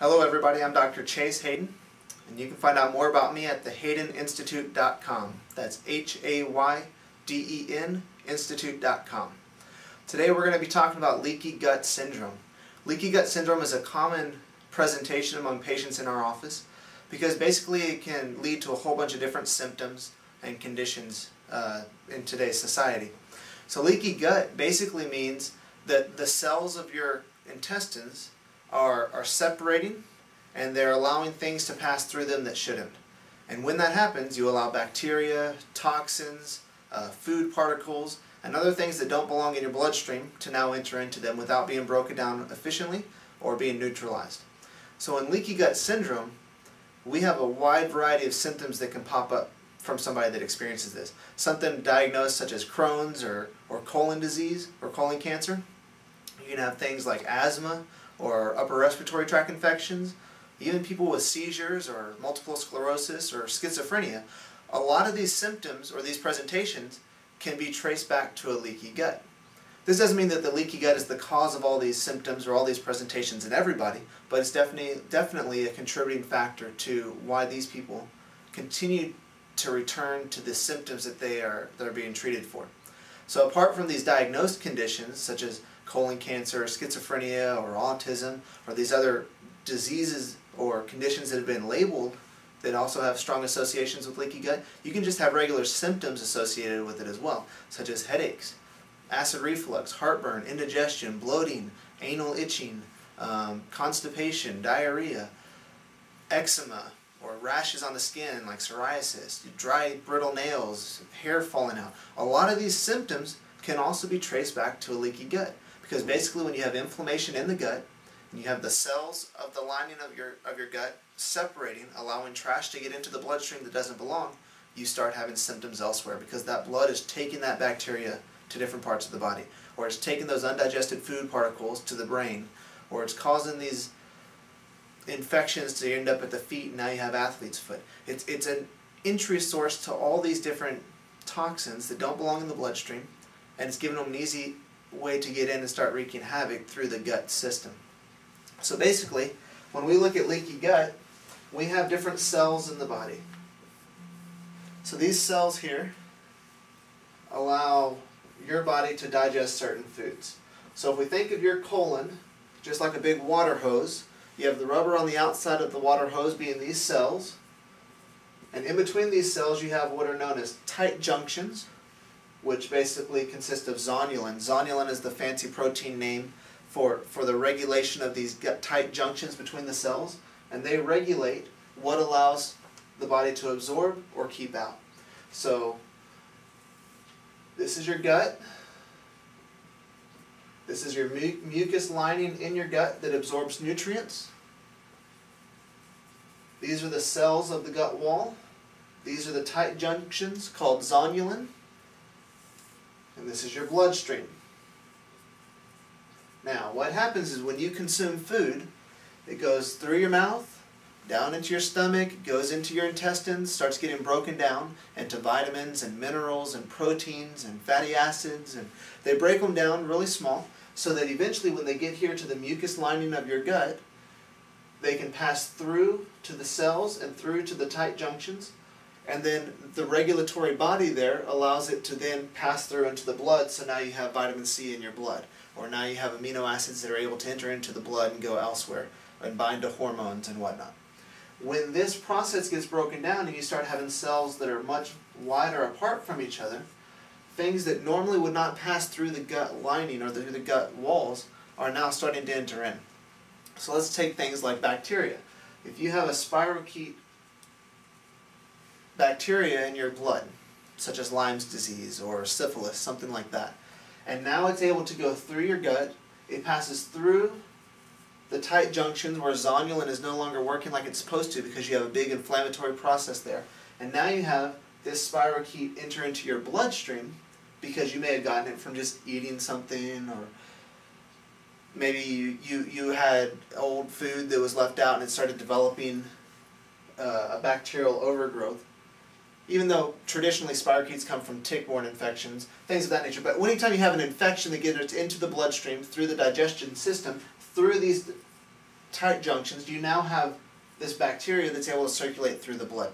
Hello everybody, I'm Dr. Chase Hayden, and you can find out more about me at thehaydeninstitute.com. That's H-A-Y-D-E-N institute.com. Today we're going to be talking about leaky gut syndrome. Leaky gut syndrome is a common presentation among patients in our office because basically it can lead to a whole bunch of different symptoms and conditions uh, in today's society. So leaky gut basically means that the cells of your intestines are, are separating and they're allowing things to pass through them that shouldn't. And when that happens, you allow bacteria, toxins, uh, food particles, and other things that don't belong in your bloodstream to now enter into them without being broken down efficiently or being neutralized. So in leaky gut syndrome, we have a wide variety of symptoms that can pop up from somebody that experiences this. Something diagnosed such as Crohn's or, or colon disease or colon cancer. You can have things like asthma or upper respiratory tract infections, even people with seizures or multiple sclerosis or schizophrenia. A lot of these symptoms or these presentations can be traced back to a leaky gut. This doesn't mean that the leaky gut is the cause of all these symptoms or all these presentations in everybody, but it's definitely, definitely a contributing factor to why these people continue to return to the symptoms that they are, that are being treated for. So apart from these diagnosed conditions, such as colon cancer, or schizophrenia, or autism, or these other diseases or conditions that have been labeled that also have strong associations with leaky gut, you can just have regular symptoms associated with it as well, such as headaches, acid reflux, heartburn, indigestion, bloating, anal itching, um, constipation, diarrhea, eczema, or rashes on the skin like psoriasis, dry brittle nails, hair falling out. A lot of these symptoms can also be traced back to a leaky gut because basically when you have inflammation in the gut and you have the cells of the lining of your of your gut separating, allowing trash to get into the bloodstream that doesn't belong, you start having symptoms elsewhere because that blood is taking that bacteria to different parts of the body or it's taking those undigested food particles to the brain or it's causing these infections to end up at the feet and now you have athlete's foot. It's, it's an entry source to all these different toxins that don't belong in the bloodstream and it's giving them an easy way to get in and start wreaking havoc through the gut system. So basically, when we look at leaky gut, we have different cells in the body. So these cells here allow your body to digest certain foods. So if we think of your colon just like a big water hose, you have the rubber on the outside of the water hose being these cells. And in between these cells you have what are known as tight junctions, which basically consist of zonulin. Zonulin is the fancy protein name for, for the regulation of these tight junctions between the cells. And they regulate what allows the body to absorb or keep out. So this is your gut. This is your mu mucus lining in your gut that absorbs nutrients. These are the cells of the gut wall. These are the tight junctions called zonulin. And this is your bloodstream. Now, what happens is when you consume food, it goes through your mouth, down into your stomach, goes into your intestines, starts getting broken down into vitamins and minerals and proteins and fatty acids. And they break them down really small so that eventually when they get here to the mucus lining of your gut, they can pass through to the cells and through to the tight junctions. And then the regulatory body there allows it to then pass through into the blood, so now you have vitamin C in your blood. Or now you have amino acids that are able to enter into the blood and go elsewhere and bind to hormones and whatnot. When this process gets broken down and you start having cells that are much wider apart from each other, things that normally would not pass through the gut lining or through the gut walls are now starting to enter in. So let's take things like bacteria. If you have a spirochete bacteria in your blood, such as Lyme's disease or syphilis, something like that, and now it's able to go through your gut, it passes through the tight junctions where zonulin is no longer working like it's supposed to because you have a big inflammatory process there. And now you have this spirochete enter into your bloodstream because you may have gotten it from just eating something or maybe you, you, you had old food that was left out and it started developing uh, a bacterial overgrowth. Even though traditionally spirochetes come from tick-borne infections, things of that nature. But anytime you have an infection that gets into the bloodstream through the digestion system, through these tight junctions, you now have this bacteria that's able to circulate through the blood.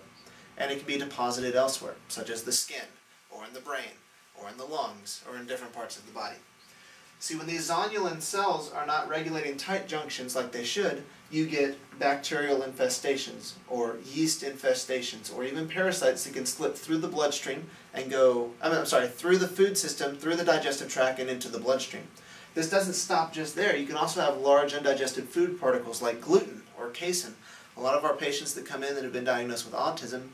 And it can be deposited elsewhere, such as the skin, or in the brain, or in the lungs, or in different parts of the body. See, when these zonulin cells are not regulating tight junctions like they should, you get bacterial infestations, or yeast infestations, or even parasites that can slip through the bloodstream and go, I mean, I'm sorry, through the food system, through the digestive tract, and into the bloodstream. This doesn't stop just there. You can also have large undigested food particles like gluten or casein. A lot of our patients that come in that have been diagnosed with autism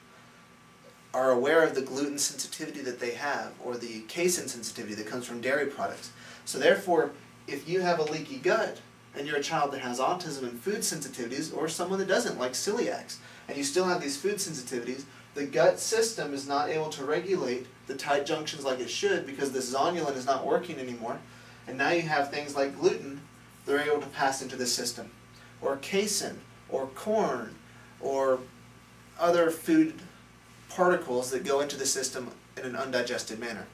are aware of the gluten sensitivity that they have, or the casein sensitivity that comes from dairy products. So therefore, if you have a leaky gut, and you're a child that has autism and food sensitivities, or someone that doesn't, like celiacs, and you still have these food sensitivities, the gut system is not able to regulate the tight junctions like it should because the zonulin is not working anymore. And now you have things like gluten that are able to pass into the system, or casein, or corn, or other food particles that go into the system in an undigested manner.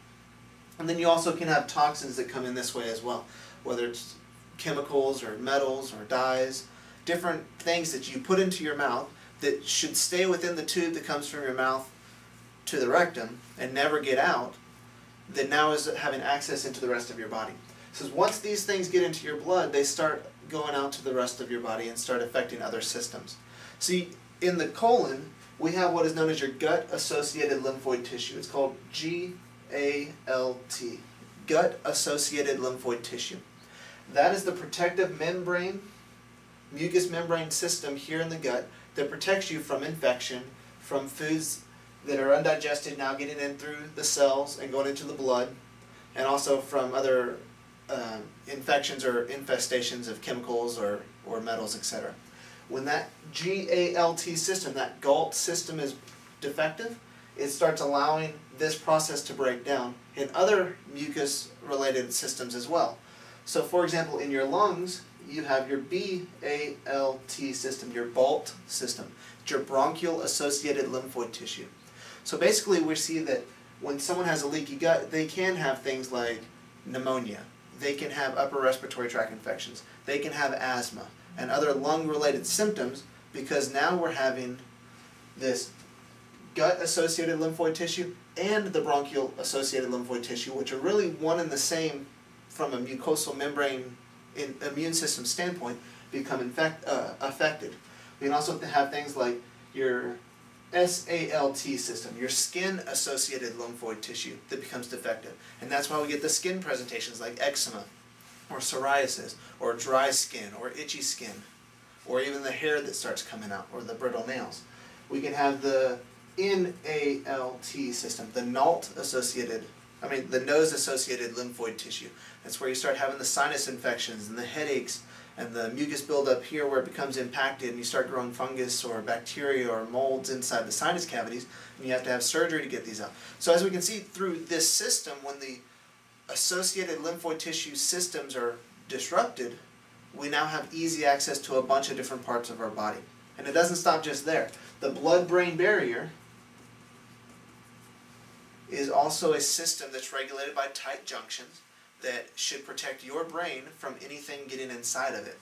And then you also can have toxins that come in this way as well, whether it's chemicals or metals or dyes, different things that you put into your mouth that should stay within the tube that comes from your mouth to the rectum and never get out, that now is having access into the rest of your body. So once these things get into your blood, they start going out to the rest of your body and start affecting other systems. See, in the colon, we have what is known as your gut-associated lymphoid tissue. It's called GALT, gut-associated lymphoid tissue. That is the protective membrane, mucous membrane system here in the gut that protects you from infection, from foods that are undigested now getting in through the cells and going into the blood, and also from other uh, infections or infestations of chemicals or, or metals, etc. When that GALT system, that GALT system is defective, it starts allowing this process to break down in other mucus related systems as well. So for example, in your lungs, you have your BALT system, your BALT system. It's your bronchial associated lymphoid tissue. So basically we see that when someone has a leaky gut, they can have things like pneumonia. They can have upper respiratory tract infections. They can have asthma and other lung-related symptoms because now we're having this gut-associated lymphoid tissue and the bronchial associated lymphoid tissue, which are really one and the same from a mucosal membrane in immune system standpoint become infect, uh, affected. We can also have things like your SALT system, your skin-associated lymphoid tissue that becomes defective. And that's why we get the skin presentations like eczema, or psoriasis, or dry skin, or itchy skin, or even the hair that starts coming out, or the brittle nails. We can have the NALT system, the NALT-associated I mean, the nose-associated lymphoid tissue. That's where you start having the sinus infections and the headaches and the mucus buildup here where it becomes impacted and you start growing fungus or bacteria or molds inside the sinus cavities and you have to have surgery to get these out. So as we can see through this system, when the associated lymphoid tissue systems are disrupted, we now have easy access to a bunch of different parts of our body. And it doesn't stop just there. The blood-brain barrier is also a system that's regulated by tight junctions that should protect your brain from anything getting inside of it.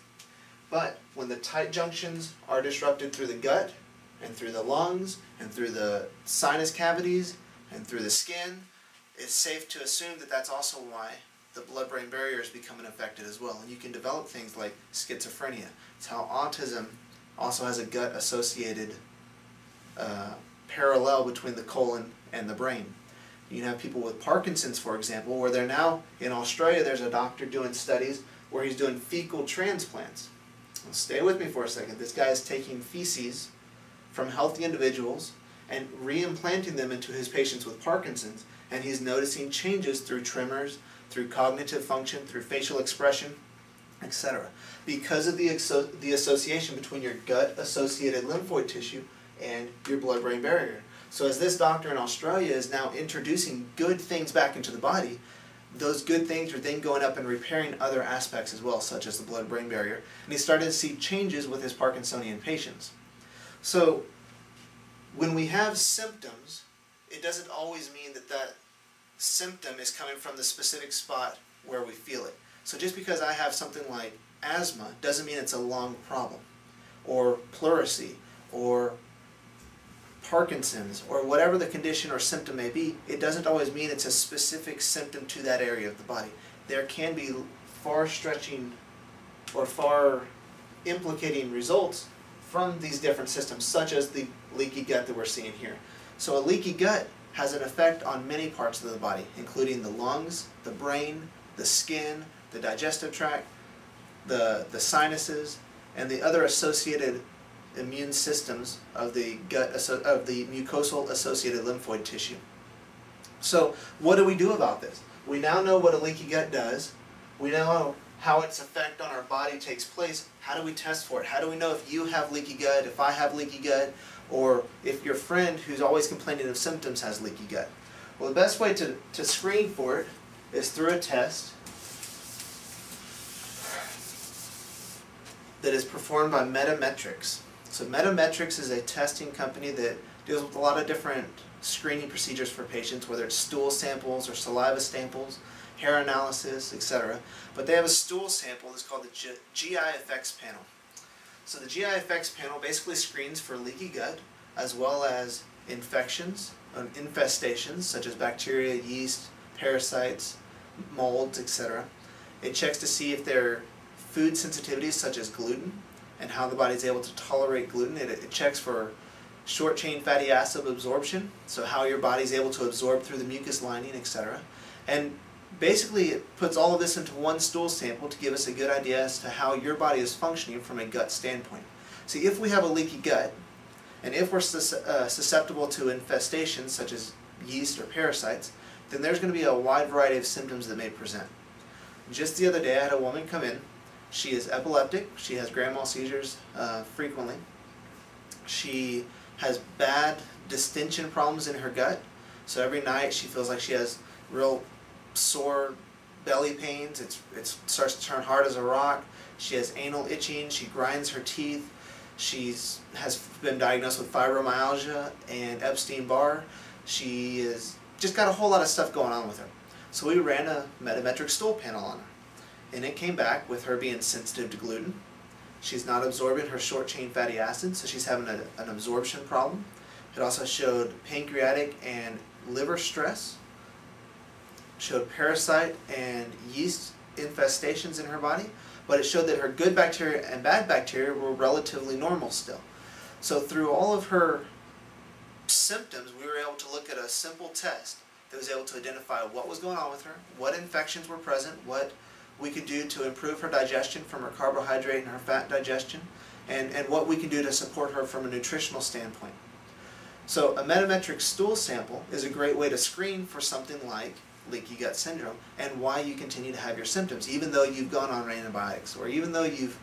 But when the tight junctions are disrupted through the gut and through the lungs and through the sinus cavities and through the skin, it's safe to assume that that's also why the blood-brain barrier is becoming affected as well. And you can develop things like schizophrenia. It's how autism also has a gut-associated uh, parallel between the colon and the brain. You have people with Parkinson's, for example, where they're now, in Australia, there's a doctor doing studies where he's doing fecal transplants. Now, stay with me for a second. This guy is taking feces from healthy individuals and reimplanting them into his patients with Parkinson's, and he's noticing changes through tremors, through cognitive function, through facial expression, etc. Because of the, the association between your gut-associated lymphoid tissue and your blood-brain barrier. So as this doctor in Australia is now introducing good things back into the body, those good things are then going up and repairing other aspects as well, such as the blood-brain barrier. And he started to see changes with his Parkinsonian patients. So when we have symptoms, it doesn't always mean that that symptom is coming from the specific spot where we feel it. So just because I have something like asthma doesn't mean it's a lung problem. or pleurisy or Parkinson's or whatever the condition or symptom may be, it doesn't always mean it's a specific symptom to that area of the body. There can be far stretching or far implicating results from these different systems, such as the leaky gut that we're seeing here. So a leaky gut has an effect on many parts of the body, including the lungs, the brain, the skin, the digestive tract, the, the sinuses, and the other associated immune systems of the gut of the mucosal associated lymphoid tissue. So what do we do about this? We now know what a leaky gut does. We know how its effect on our body takes place. How do we test for it? How do we know if you have leaky gut, if I have leaky gut, or if your friend who's always complaining of symptoms has leaky gut? Well, the best way to, to screen for it is through a test that is performed by Metametrix. So Metametrix is a testing company that deals with a lot of different screening procedures for patients, whether it's stool samples or saliva samples, hair analysis, etc. But they have a stool sample that's called the GI effects panel. So the GI effects panel basically screens for leaky gut as well as infections and infestations such as bacteria, yeast, parasites, molds, etc. It checks to see if there are food sensitivities such as gluten and how the body is able to tolerate gluten. It, it checks for short chain fatty acid absorption, so how your body is able to absorb through the mucus lining, etc. And basically it puts all of this into one stool sample to give us a good idea as to how your body is functioning from a gut standpoint. See, if we have a leaky gut, and if we're uh, susceptible to infestations such as yeast or parasites, then there's going to be a wide variety of symptoms that may present. Just the other day I had a woman come in she is epileptic. She has grand mal seizures uh, frequently. She has bad distension problems in her gut. So every night she feels like she has real sore belly pains. It's, it starts to turn hard as a rock. She has anal itching. She grinds her teeth. She has been diagnosed with fibromyalgia and Epstein-Barr. She is just got a whole lot of stuff going on with her. So we ran a Metametrix stool panel on her and it came back with her being sensitive to gluten. She's not absorbing her short chain fatty acids, so she's having a, an absorption problem. It also showed pancreatic and liver stress, showed parasite and yeast infestations in her body, but it showed that her good bacteria and bad bacteria were relatively normal still. So through all of her symptoms, we were able to look at a simple test that was able to identify what was going on with her, what infections were present, what we could do to improve her digestion from her carbohydrate and her fat digestion, and, and what we can do to support her from a nutritional standpoint. So a Metametrix stool sample is a great way to screen for something like leaky gut syndrome and why you continue to have your symptoms, even though you've gone on antibiotics or even though you've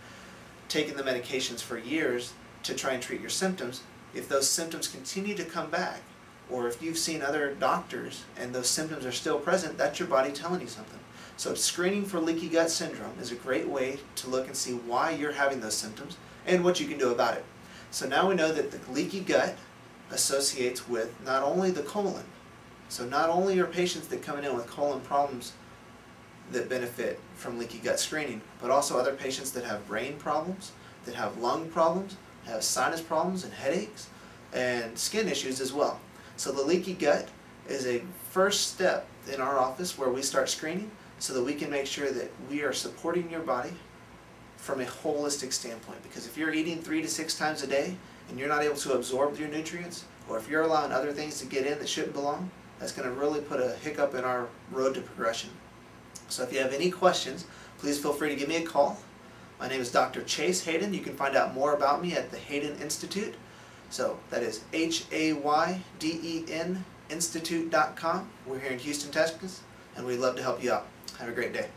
taken the medications for years to try and treat your symptoms, if those symptoms continue to come back, or if you've seen other doctors and those symptoms are still present, that's your body telling you something. So screening for leaky gut syndrome is a great way to look and see why you're having those symptoms and what you can do about it. So now we know that the leaky gut associates with not only the colon, so not only are patients that come in with colon problems that benefit from leaky gut screening, but also other patients that have brain problems, that have lung problems, have sinus problems and headaches, and skin issues as well. So the leaky gut is a first step in our office where we start screening so that we can make sure that we are supporting your body from a holistic standpoint. Because if you're eating three to six times a day and you're not able to absorb your nutrients, or if you're allowing other things to get in that shouldn't belong, that's going to really put a hiccup in our road to progression. So if you have any questions, please feel free to give me a call. My name is Dr. Chase Hayden. You can find out more about me at the Hayden Institute. So that is H-A-Y-D-E-N Institute.com. We're here in Houston, Texas, and we'd love to help you out. Have a great day.